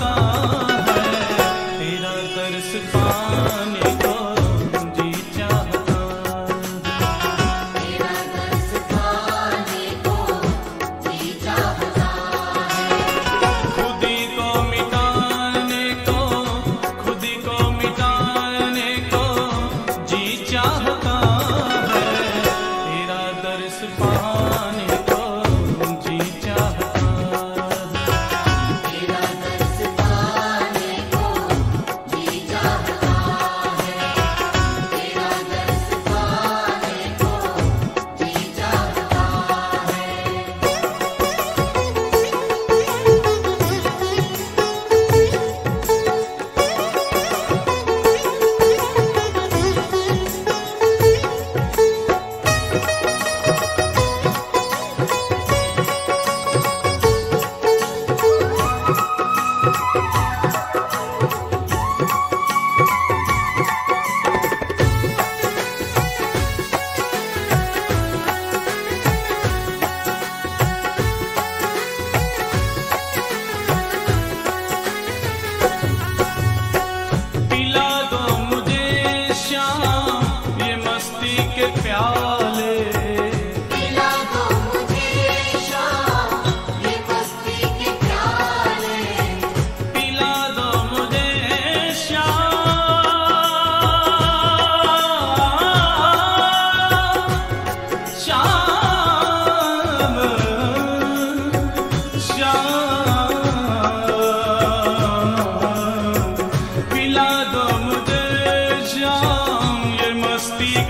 का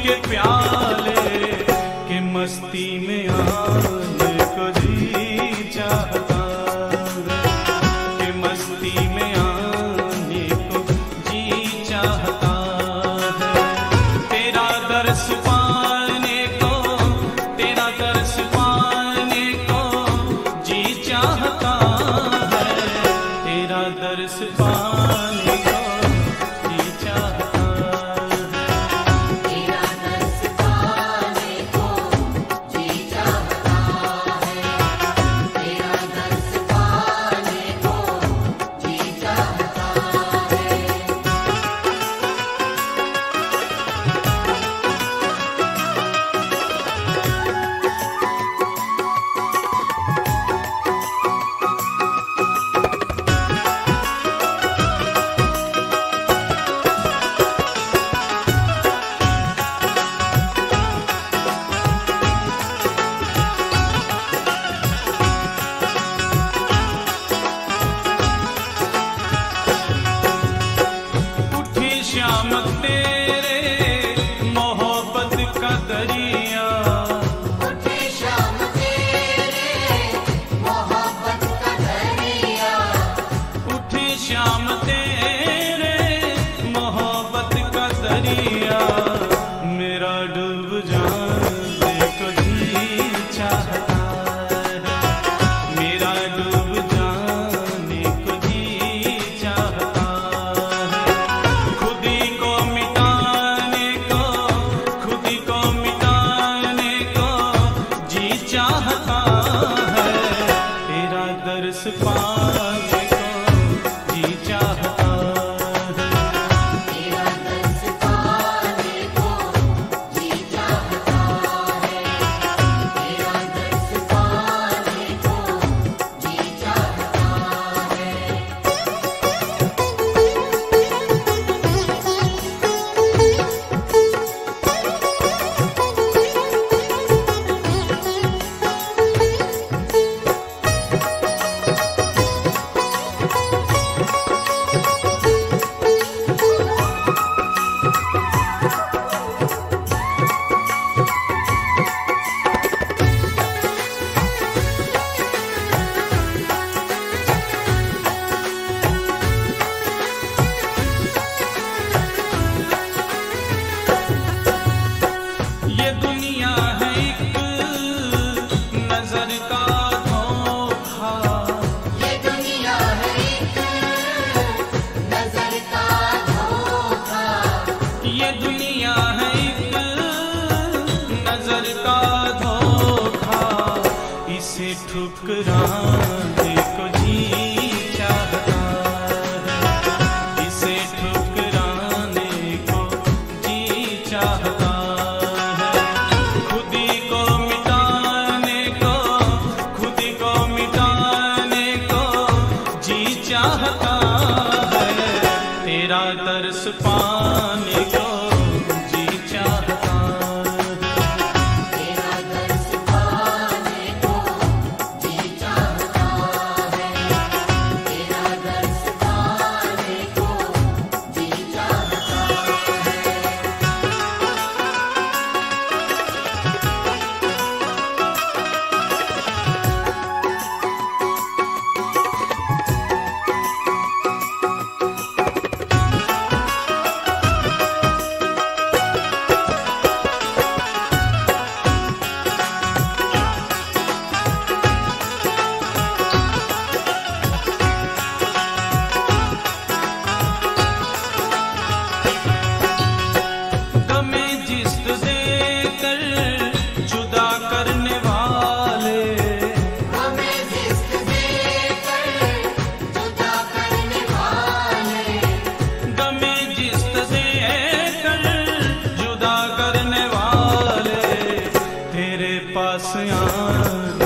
के प्याले के मस्ती में आ दरिया ठुकराने को जी चाहता है को जी चाहता खुदी को मिटाने को, खुदी को मिटाने को जी चाहता तेरा दर्श पाने मान